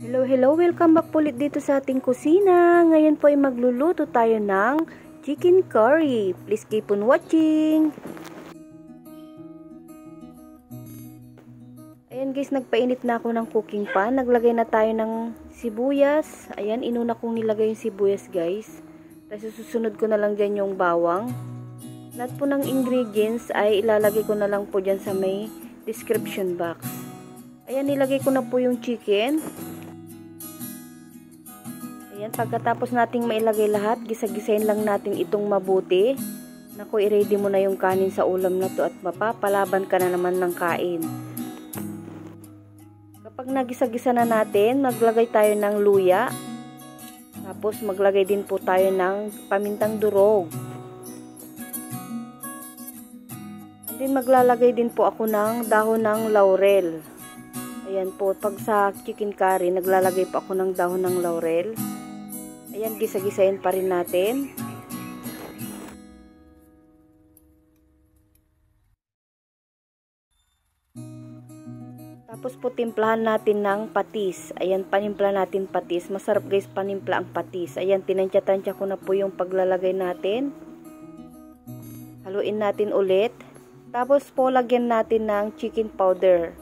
Hello, hello! Welcome back ulit dito sa ating kusina. Ngayon po ay magluluto tayo ng chicken curry. Please keep on watching! Ayan guys, nagpainit na ako ng cooking pan. Naglagay na tayo ng sibuyas. Ayan, inuna kong nilagay yung sibuyas guys. Tapos susunod ko na lang dyan yung bawang. Lahat po ng ingredients ay ilalagay ko na lang po dyan sa may description box. Ayan, nilagay ko na po yung chicken. Ayan, pagkatapos nating mailagay lahat, gisa-gisayin lang natin itong mabuti. Naku, i-ready mo na yung kanin sa ulam na to at mapapalaban ka na naman ng kain. Kapag nagisa-gisa na natin, maglagay tayo ng luya. Tapos maglagay din po tayo ng pamintang durog. And then maglalagay din po ako ng dahon ng laurel. Ayan po, pag sa chicken curry, naglalagay po ako ng dahon ng laurel. Ayan, gisa-gisayin pa rin natin. Tapos po timplahan natin ng patis. Ayan, panimpla natin patis. Masarap guys panimpla ang patis. Ayan, tinansya-tansya ko na po yung paglalagay natin. Haluin natin ulit. Tapos po lagyan natin ng chicken powder.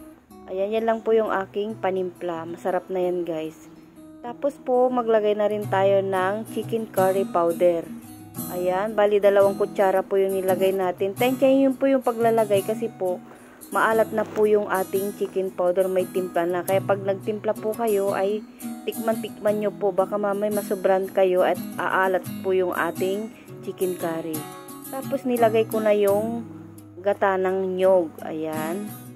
Ayan, yan lang po yung aking panimpla. Masarap na yan guys. Tapos po, maglagay na rin tayo ng chicken curry powder. Ayan, bali dalawang kutsara po yung nilagay natin. Tansyahin yun po yung paglalagay kasi po, maalat na po yung ating chicken powder. May timpla na. Kaya pag nagtimpla po kayo, ay tikman-tikman nyo po. Baka mamay masobran kayo at aalat po yung ating chicken curry. Tapos nilagay ko na yung gata ng nyog. Ayan.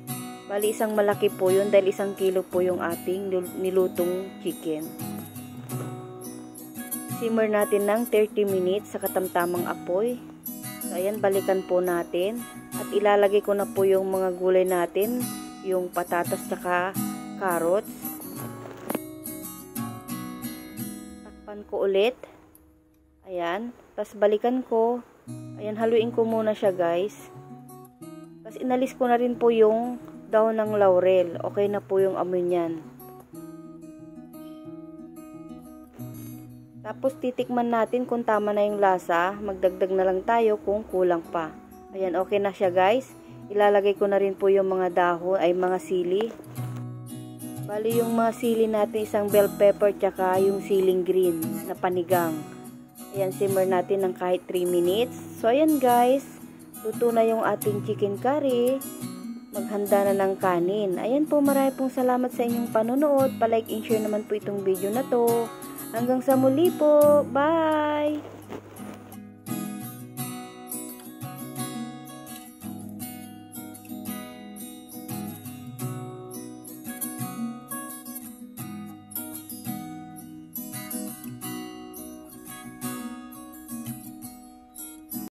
Bali, isang malaki po yun dahil isang kilo po yung ating nilutong chicken. Simmer natin ng 30 minutes sa katamtamang apoy. So, ayan, balikan po natin. At ilalagay ko na po yung mga gulay natin, yung patatas tsaka carrots. Takpan ko ulit. Ayan. Tapos balikan ko. Ayan, haluin ko muna siya guys. Tapos inalis ko na rin po yung daw ng laurel. Okay na po yung amoy niyan. Tapos titikman natin kung tama na yung lasa. Magdagdag na lang tayo kung kulang pa. Ayan, okay na siya guys. Ilalagay ko na rin po yung mga dahon, ay mga sili. Bali yung mga sili natin, isang bell pepper, tsaka yung siling green na panigang. Ayan, simmer natin ng kahit 3 minutes. So, ayan guys. Luto na yung ating chicken curry maghanda na ng kanin. Ayan po, marami pong salamat sa inyong panonood. Palike and share naman po itong video na to. Hanggang sa muli po. Bye!